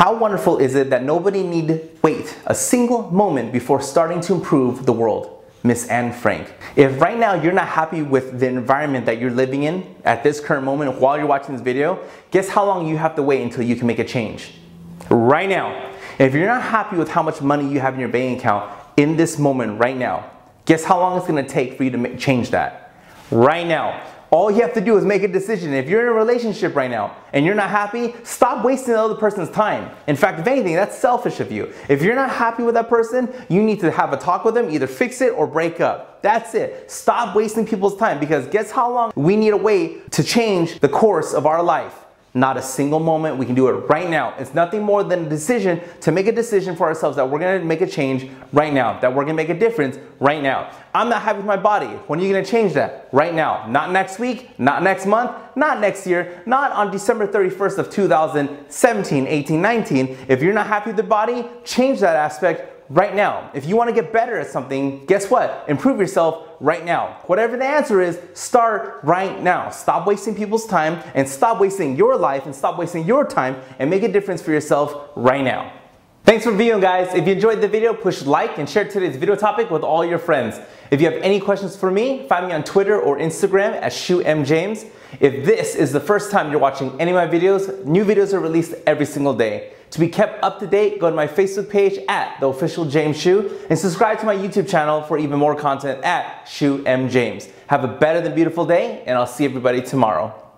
How wonderful is it that nobody need wait a single moment before starting to improve the world? Miss Anne Frank. If right now you're not happy with the environment that you're living in at this current moment while you're watching this video, guess how long you have to wait until you can make a change? Right now. If you're not happy with how much money you have in your bank account in this moment right now, guess how long it's gonna take for you to change that? Right now. All you have to do is make a decision. If you're in a relationship right now and you're not happy, stop wasting the other person's time. In fact, if anything, that's selfish of you. If you're not happy with that person, you need to have a talk with them, either fix it or break up. That's it. Stop wasting people's time because guess how long we need to wait to change the course of our life? Not a single moment. We can do it right now. It's nothing more than a decision to make a decision for ourselves that we're gonna make a change right now, that we're gonna make a difference right now. I'm not happy with my body. When are you gonna change that? Right now. Not next week, not next month, not next year, not on December 31st of 2017, 18, 19. If you're not happy with the body, change that aspect right now. If you want to get better at something, guess what? Improve yourself right now. Whatever the answer is, start right now. Stop wasting people's time and stop wasting your life and stop wasting your time and make a difference for yourself right now. Thanks for viewing guys. If you enjoyed the video, push like and share today's video topic with all your friends. If you have any questions for me, find me on Twitter or Instagram at HsuMJames. If this is the first time you're watching any of my videos, new videos are released every single day. To be kept up to date, go to my Facebook page at The Official James Hsu and subscribe to my YouTube channel for even more content at Hsu M. James. Have a better than beautiful day and I'll see everybody tomorrow.